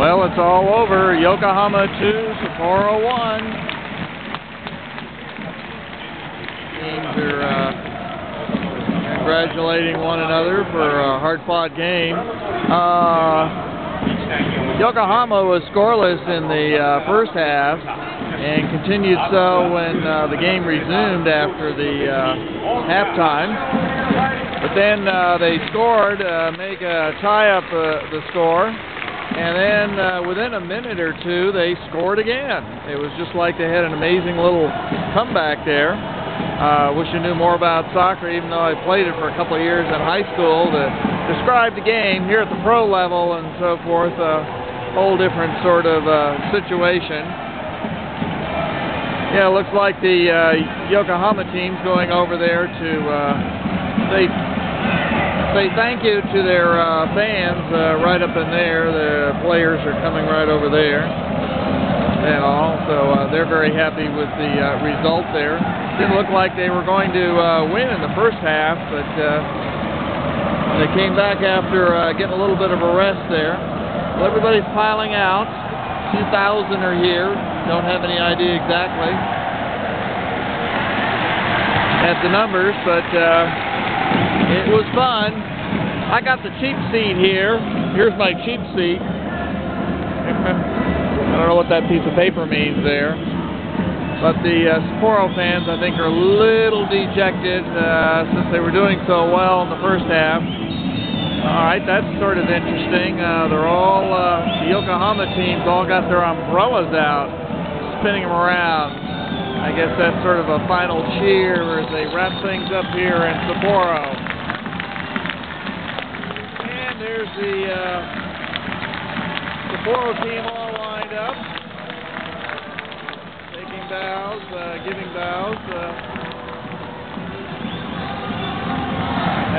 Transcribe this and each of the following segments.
Well, it's all over. Yokohama 2, Sapporo 1. Teams are uh, congratulating one another for a hard-fought game. Uh, Yokohama was scoreless in the uh, first half and continued so when uh, the game resumed after the uh, halftime. But then uh, they scored, make a tie up uh, the score, and then uh, within a minute or two they scored again. It was just like they had an amazing little comeback there. Uh, wish I knew more about soccer, even though I played it for a couple of years in high school. To describe the game here at the pro level and so forth, a whole different sort of uh, situation. Yeah, it looks like the uh, Yokohama team's going over there to uh, say say thank you to their uh, fans uh, right up in there. The players are coming right over there and all, so uh, they're very happy with the uh, result there. Didn't look like they were going to uh, win in the first half, but uh, they came back after uh, getting a little bit of a rest there. Well, everybody's piling out. 2,000 are here. Don't have any idea exactly at the numbers, but uh, it was fun. I got the cheap seat here. Here's my cheap seat. I don't know what that piece of paper means there. But the uh, Sapporo fans, I think, are a little dejected uh, since they were doing so well in the first half. All right, that's sort of interesting. Uh, they're all, uh, the Yokohama teams all got their umbrellas out, spinning them around. I guess that's sort of a final cheer as they wrap things up here in Sapporo. And there's the uh, Sapporo team all lined up, taking bows, uh, giving bows uh,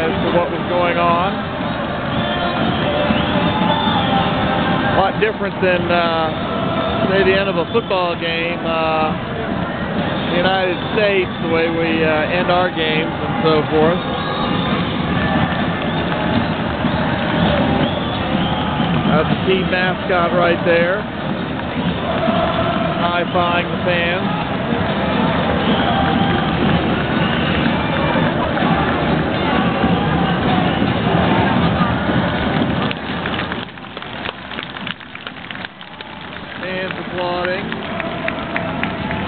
as to what was going on. A lot different than, uh, say, the end of a football game. Uh, the United States, the way we uh, end our games and so forth. That's the team mascot right there. High-fiving the fans. Fans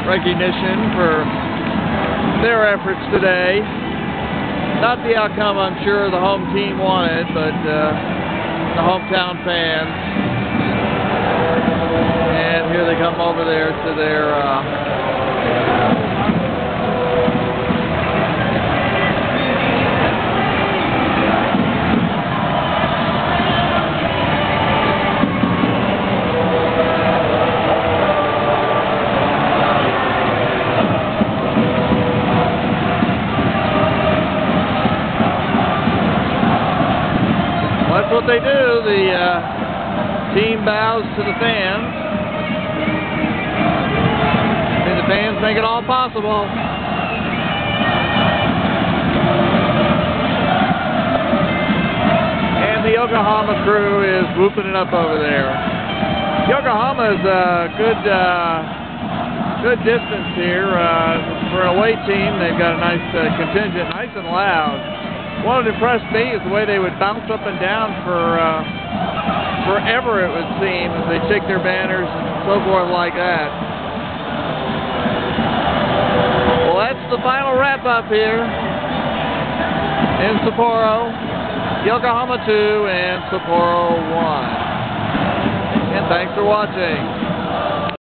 Recognition for their efforts today. Not the outcome I'm sure the home team wanted, but uh, the hometown fans. And here they come over there to their uh, they do. The uh, team bows to the fans. And the fans make it all possible. And the Yokohama crew is whooping it up over there. Yokohama is a good, uh, good distance here uh, for an away team. They've got a nice uh, contingent, nice and loud. What impressed me is the way they would bounce up and down for uh, forever, it would seem, as they shake their banners and so forth like that. Well, that's the final wrap up here in Sapporo. Yokohama 2 and Sapporo 1. And thanks for watching.